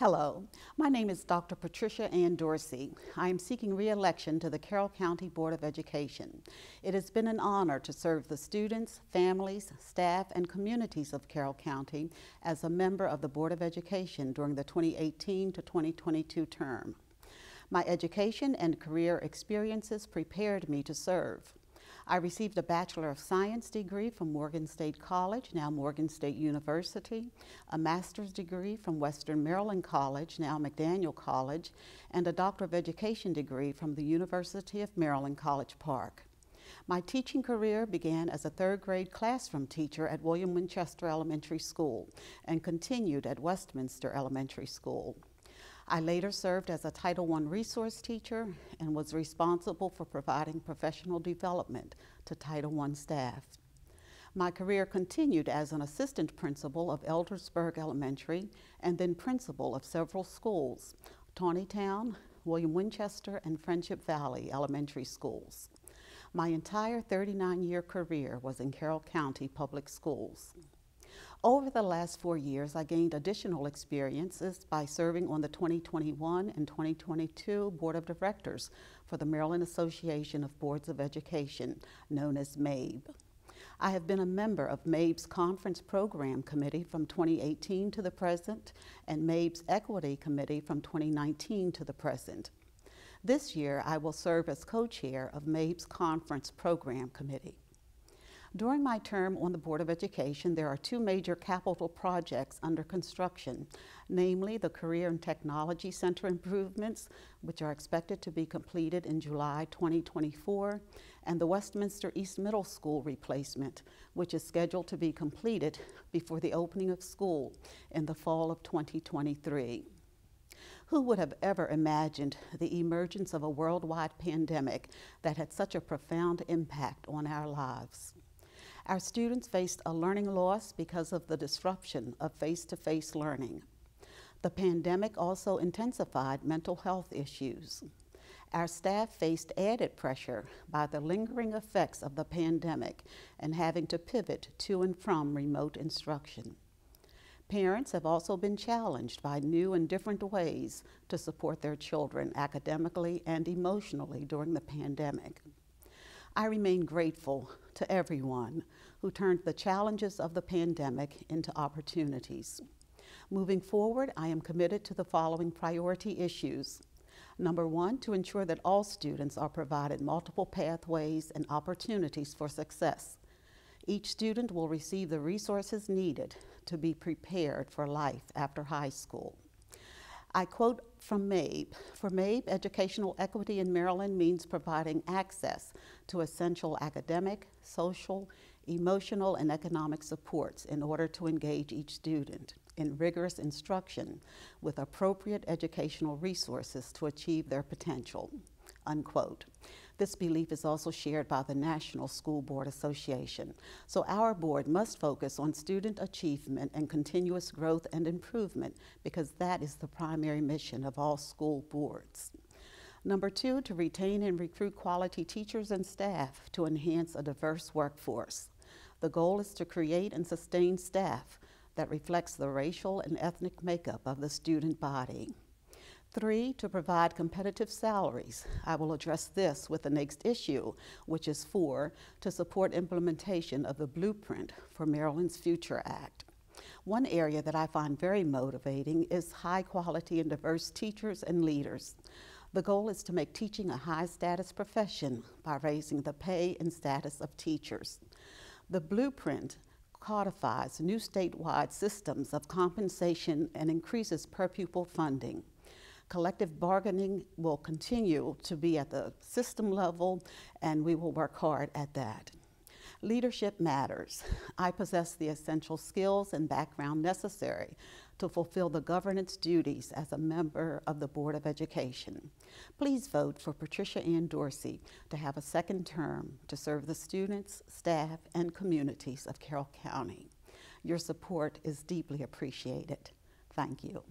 Hello, my name is Dr. Patricia Ann Dorsey. I am seeking re-election to the Carroll County Board of Education. It has been an honor to serve the students, families, staff, and communities of Carroll County as a member of the Board of Education during the 2018 to 2022 term. My education and career experiences prepared me to serve. I received a Bachelor of Science degree from Morgan State College, now Morgan State University, a master's degree from Western Maryland College, now McDaniel College, and a Doctor of Education degree from the University of Maryland College Park. My teaching career began as a third grade classroom teacher at William Winchester Elementary School and continued at Westminster Elementary School. I later served as a Title I resource teacher and was responsible for providing professional development to Title I staff. My career continued as an assistant principal of Eldersburg Elementary and then principal of several schools, Taneytown, William Winchester, and Friendship Valley Elementary Schools. My entire 39-year career was in Carroll County Public Schools. Over the last four years, I gained additional experiences by serving on the 2021 and 2022 Board of Directors for the Maryland Association of Boards of Education, known as MABE. I have been a member of MABE's Conference Program Committee from 2018 to the present and MABE's Equity Committee from 2019 to the present. This year, I will serve as co-chair of MABE's Conference Program Committee. During my term on the Board of Education, there are two major capital projects under construction, namely the Career and Technology Center improvements, which are expected to be completed in July 2024, and the Westminster East Middle School replacement, which is scheduled to be completed before the opening of school in the fall of 2023. Who would have ever imagined the emergence of a worldwide pandemic that had such a profound impact on our lives? Our students faced a learning loss because of the disruption of face-to-face -face learning. The pandemic also intensified mental health issues. Our staff faced added pressure by the lingering effects of the pandemic and having to pivot to and from remote instruction. Parents have also been challenged by new and different ways to support their children academically and emotionally during the pandemic. I remain grateful to everyone who turned the challenges of the pandemic into opportunities. Moving forward, I am committed to the following priority issues. Number one, to ensure that all students are provided multiple pathways and opportunities for success. Each student will receive the resources needed to be prepared for life after high school. I quote from MABE. For MABE, educational equity in Maryland means providing access to essential academic, social, emotional, and economic supports in order to engage each student in rigorous instruction with appropriate educational resources to achieve their potential, unquote. This belief is also shared by the National School Board Association. So our board must focus on student achievement and continuous growth and improvement because that is the primary mission of all school boards. Number two, to retain and recruit quality teachers and staff to enhance a diverse workforce. The goal is to create and sustain staff that reflects the racial and ethnic makeup of the student body. Three, to provide competitive salaries. I will address this with the next issue, which is four, to support implementation of the blueprint for Maryland's Future Act. One area that I find very motivating is high quality and diverse teachers and leaders. The goal is to make teaching a high status profession by raising the pay and status of teachers. The blueprint codifies new statewide systems of compensation and increases per pupil funding. Collective bargaining will continue to be at the system level, and we will work hard at that. Leadership matters. I possess the essential skills and background necessary to fulfill the governance duties as a member of the Board of Education. Please vote for Patricia Ann Dorsey to have a second term to serve the students, staff, and communities of Carroll County. Your support is deeply appreciated. Thank you.